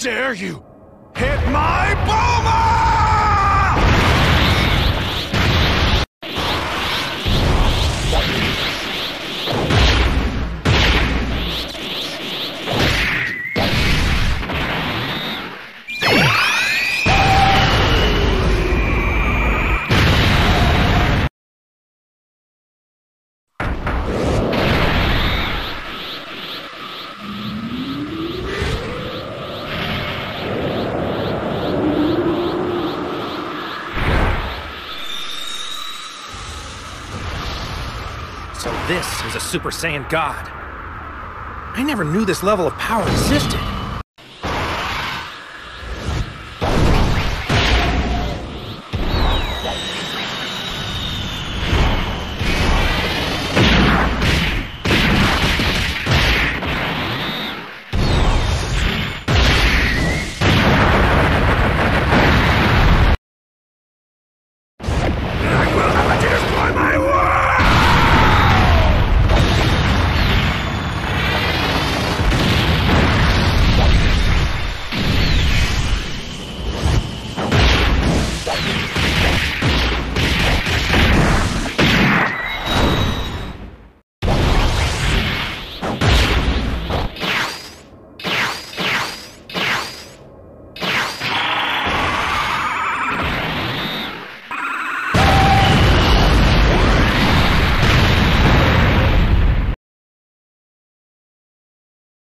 dare you hit my Bulma! So this is a Super Saiyan God. I never knew this level of power existed.